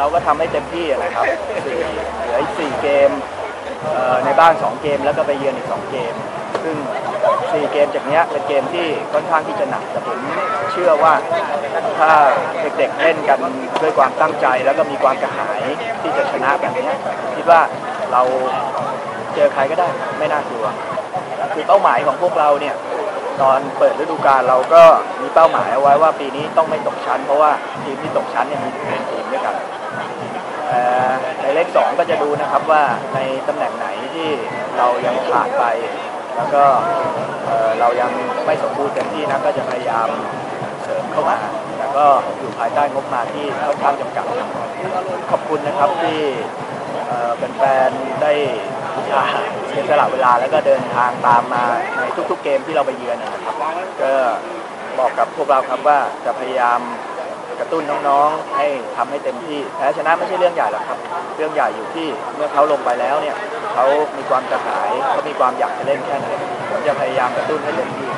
เราก็ทำให้เต็มที่นะครับสี่เหลืออีกสี่เกมเในบ้านสองเกมแล้วก็ไปเยือนอีกสองเกม ซึ่งสี่เกมจากเนี้ยเป็นเกมที่ค่อนข้างที่จะหนัก แต่ผมเชื่อว่าถ้าเด็กๆเล่นกันด้วยความตั้งใจ แล้วก็มีความกระหายที่จะชนะแบบเนี้ยคิดว่าเราเจอใครก็ได้ไม่น่ากลัว คือเป้าหมายของพวกเราเนี่ย ตอนเปิดฤดูกาลเราก็มีเป้าหมายเอาไว้ว่าปีนี้ต้องไม่ตกชั้น เพราะว่าทีมที่ตกชั้นเนี่ยมีถึงเป็นทีมด้วยกันในเลขสองก็จะดูนะครับว่าในตำแหน่งไหนที่เรายังขาดไป แล้วก็เรายังไม่สมบูรณ์เต็มที่นะก็จะพยายามเสริมเข้ามาแต่ก็อยู่ภายใต้งบมาที่ค่อนข้างจำกัดขอบคุณนะครับที่แฟนๆได้ เสียสละเวลาแล้วก็เดินทางตามมาในทุกๆเกมที่เราไปเยือนนะครับก็บอกกับพวกเราครับว่าจะพยายามกระตุ้นน้องๆ ให้ทำให้เต็มที่แพ้ชนะไม่ใช่เรื่องใหญ่หรอกครับ เรื่องใหญ่อยู่ที่เมื่อเขาลงไปแล้วเนี่ยเขามีความกระหายเขามีความอยากจะเล่นแค่ไหนผมจะพยายามกระตุ้นให้เต็มที่